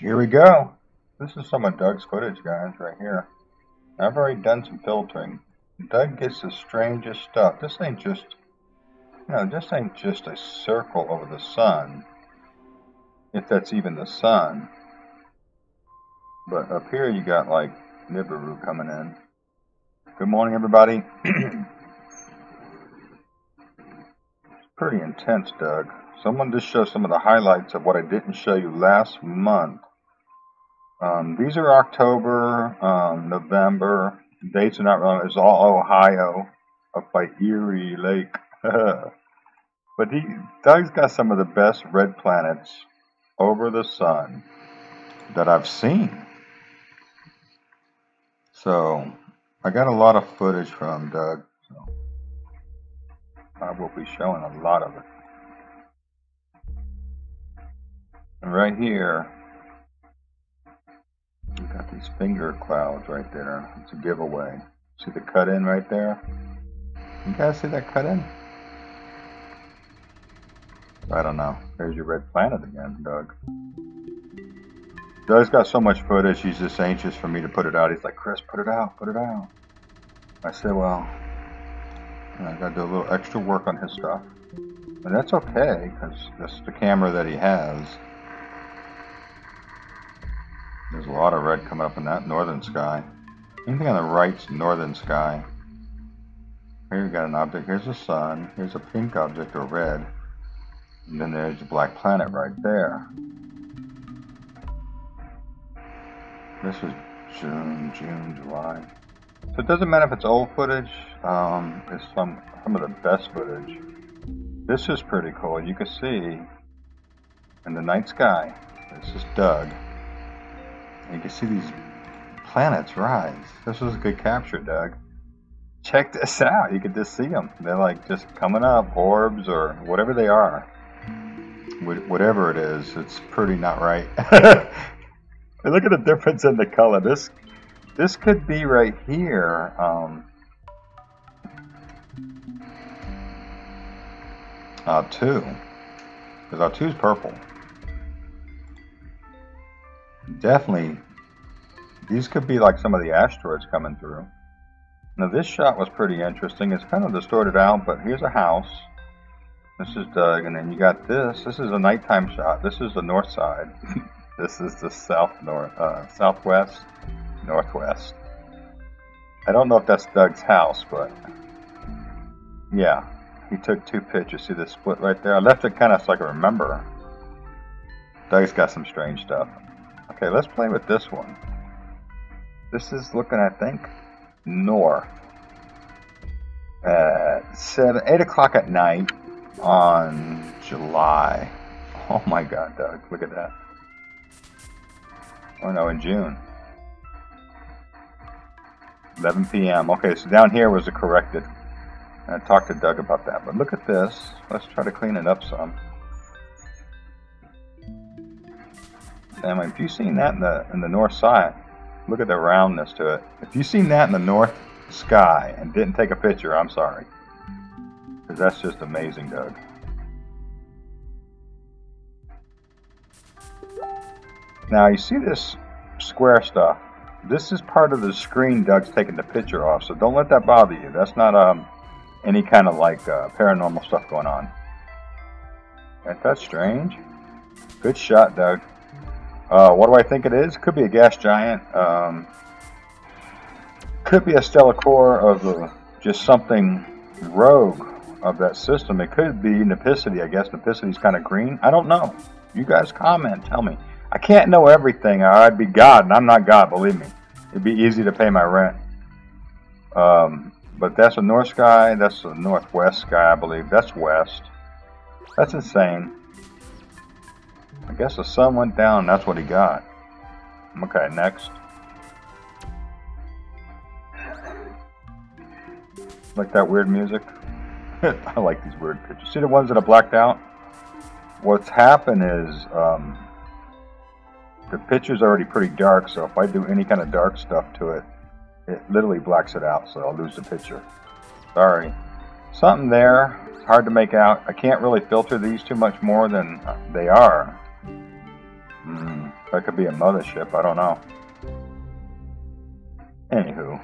Here we go. This is some of Doug's footage, guys, right here. I've already done some filtering. Doug gets the strangest stuff. This ain't just, you know, this ain't just a circle over the sun. If that's even the sun. But up here you got like Nibiru coming in. Good morning, everybody. it's pretty intense, Doug. Someone just show some of the highlights of what I didn't show you last month. Um, these are October, um, November. Dates are not relevant. It's all Ohio, up by Erie Lake. but he, Doug's got some of the best red planets over the sun that I've seen. So I got a lot of footage from Doug. So I will be showing a lot of it. And right here, finger clouds right there. It's a giveaway. See the cut in right there? You guys see that cut in? I don't know. There's your red planet again, Doug. Doug's got so much footage, he's just anxious for me to put it out. He's like, Chris, put it out, put it out. I said, well, I gotta do a little extra work on his stuff. And that's okay, because that's the camera that he has. There's a lot of red coming up in that northern sky. Anything on the right's northern sky. Here you got an object. Here's the sun. Here's a pink object or red. And then there's the black planet right there. This is June, June, July. So it doesn't matter if it's old footage. Um, it's some some of the best footage. This is pretty cool. You can see in the night sky. This is Doug. You can see these planets rise. This was a good capture, Doug. Check this out. You can just see them. They're like just coming up, orbs or whatever they are. Whatever it is, it's pretty not right. look at the difference in the color. This this could be right here. Um, R2. Because R2 is purple definitely, these could be like some of the asteroids coming through. Now this shot was pretty interesting. It's kind of distorted out, but here's a house. This is Doug, and then you got this. This is a nighttime shot. This is the north side. this is the south north, uh, southwest, northwest. I don't know if that's Doug's house, but yeah, he took two pictures. See the split right there? I left it kind of so I can remember. Doug's got some strange stuff. Okay, let's play with this one. This is looking, I think, north. At 7, 8 o'clock at night on July. Oh my god, Doug, look at that. Oh no, in June. 11 p.m. Okay, so down here was a corrected. I talked to Doug about that, but look at this. Let's try to clean it up some. And have you've seen that in the in the north side, look at the roundness to it. If you've seen that in the north sky and didn't take a picture, I'm sorry. Because that's just amazing, Doug. Now you see this square stuff. This is part of the screen Doug's taking the picture off, so don't let that bother you. That's not um, any kind of like uh, paranormal stuff going on. Ain't that strange? Good shot, Doug. Uh, what do I think it is? Could be a gas giant. Um, could be a stellar core of the, just something rogue of that system. It could be Nipicity. I guess Nipicity's kind of green. I don't know. You guys comment. Tell me. I can't know everything. I'd be God, and I'm not God. Believe me. It'd be easy to pay my rent. Um, but that's a north sky. That's a northwest sky, I believe. That's west. That's insane. I guess the sun went down, that's what he got. Okay, next. Like that weird music? I like these weird pictures. See the ones that are blacked out? What's happened is, um, the picture's already pretty dark, so if I do any kind of dark stuff to it, it literally blacks it out, so I'll lose the picture. Sorry. Something there, it's hard to make out. I can't really filter these too much more than they are. Mm. That could be a mothership, I don't know. Anywho,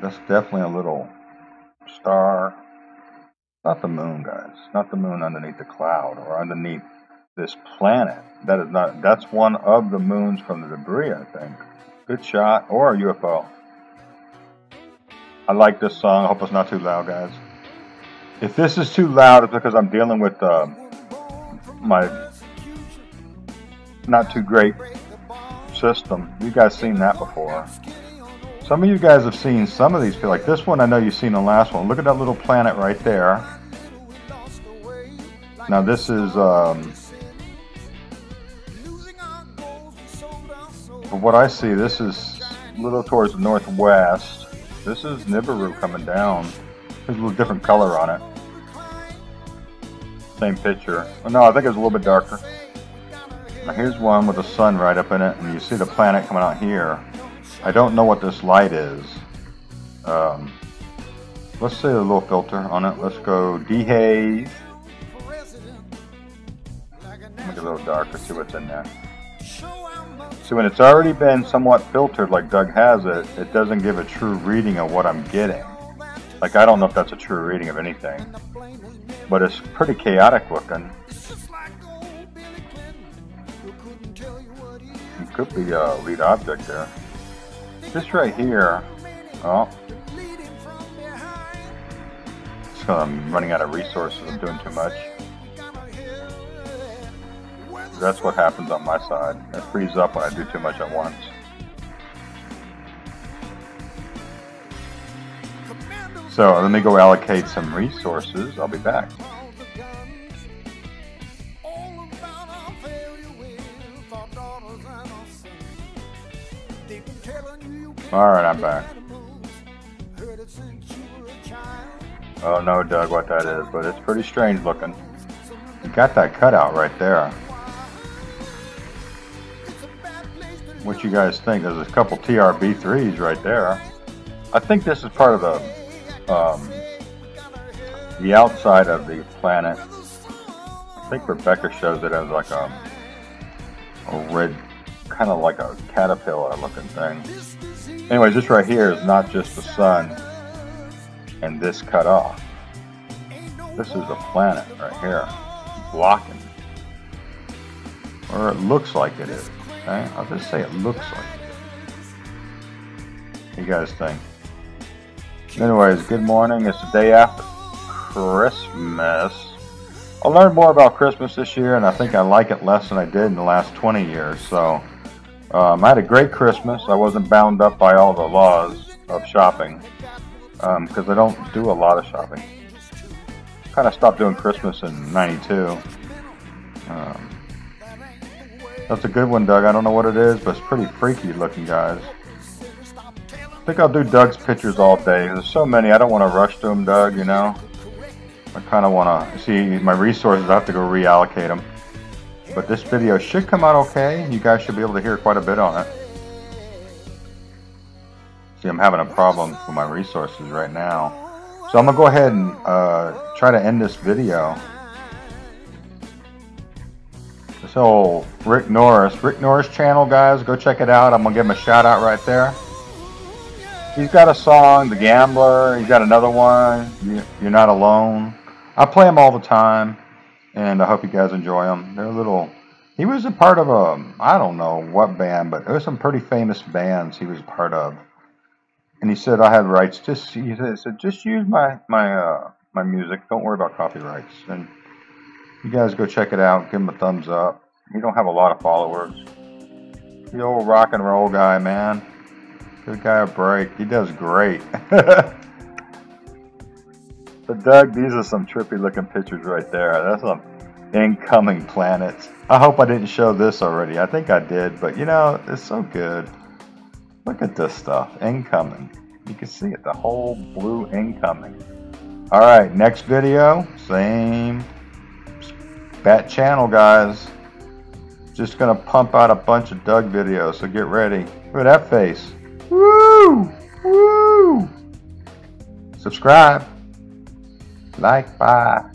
that's definitely a little star. Not the moon, guys. Not the moon underneath the cloud or underneath this planet. That is not. That's one of the moons from the debris, I think. Good shot, or a UFO. I like this song. I hope it's not too loud, guys. If this is too loud, it's because I'm dealing with uh, my not too great system. You guys seen that before. Some of you guys have seen some of these. Like this one, I know you've seen the last one. Look at that little planet right there. Now this is, um, from what I see, this is a little towards the northwest. This is Nibiru coming down. There's a little different color on it. Same picture. No, I think it's a little bit darker. Now here's one with the sun right up in it, and you see the planet coming out here. I don't know what this light is. Um, let's say a little filter on it. Let's go dehaze. Make it a little darker, see what's in there. So when it's already been somewhat filtered like Doug has it, it doesn't give a true reading of what I'm getting. Like I don't know if that's a true reading of anything. But it's pretty chaotic looking. It could be a lead object there. This right here, oh. So I'm running out of resources, I'm doing too much. That's what happens on my side. It frees up when I do too much at once. So let me go allocate some resources. I'll be back. Alright, I'm back. Oh no, Doug, what that is, but it's pretty strange looking. You got that cutout right there. What you guys think? There's a couple TRB3s right there. I think this is part of the um, the outside of the planet. I think Rebecca shows it as like a, a red, kind of like a caterpillar looking thing. Anyways, this right here is not just the sun and this cut off. This is a planet right here, blocking. Or it looks like it is. Okay? I'll just say it looks like it. You guys think? Anyways, good morning. It's the day after Christmas. I learned more about Christmas this year, and I think I like it less than I did in the last 20 years. So um, I had a great Christmas. I wasn't bound up by all the laws of shopping because um, I don't do a lot of shopping. Kind of stopped doing Christmas in '92. Um, that's a good one, Doug. I don't know what it is, but it's pretty freaky looking, guys. I think I'll do Doug's pictures all day. There's so many. I don't want to rush to them, Doug. You know, I kind of want to see my resources. I have to go reallocate them. But this video should come out okay. You guys should be able to hear quite a bit on it. See, I'm having a problem with my resources right now. So I'm going to go ahead and uh, try to end this video. This old Rick Norris. Rick Norris channel, guys. Go check it out. I'm going to give him a shout out right there. He's got a song, The Gambler. He's got another one, You're Not Alone. I play them all the time and I hope you guys enjoy them. They're a little. He was a part of a I don't know what band, but there was some pretty famous bands he was part of. And he said I have rights. Just he said just use my my uh, my music. Don't worry about copyrights. And you guys go check it out. Give him a thumbs up. He don't have a lot of followers. The old rock and roll guy, man. Good guy a break. He does great. Doug, these are some trippy looking pictures right there. That's some incoming planets. I hope I didn't show this already. I think I did, but you know, it's so good. Look at this stuff. Incoming. You can see it, the whole blue incoming. Alright, next video, same bat channel guys. Just gonna pump out a bunch of Doug videos, so get ready. Look at that face. Woo! Woo! Subscribe like, bye.